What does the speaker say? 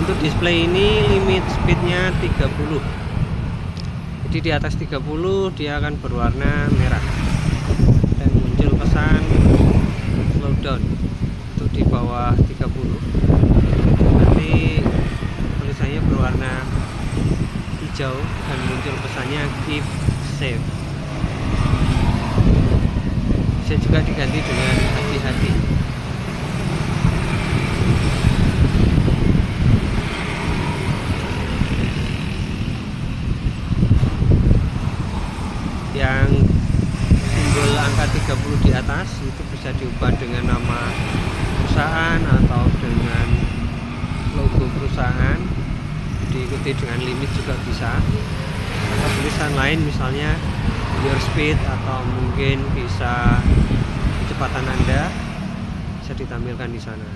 untuk display ini limit speednya 30 jadi di atas 30 dia akan berwarna merah. Dan muncul pesan slow down untuk di bawah 30 nanti tulisannya berwarna hijau dan muncul pesannya keep safe. Bisa juga diganti dengan angka 30 di atas itu bisa diubah dengan nama perusahaan atau dengan logo perusahaan. Diikuti dengan limit juga bisa. Atau tulisan lain misalnya your speed atau mungkin bisa kecepatan anda bisa ditampilkan di sana